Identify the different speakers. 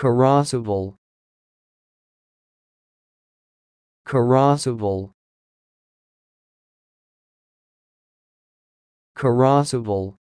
Speaker 1: Corrosible Corrosible Corrosible